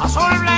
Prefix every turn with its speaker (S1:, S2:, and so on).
S1: a sol.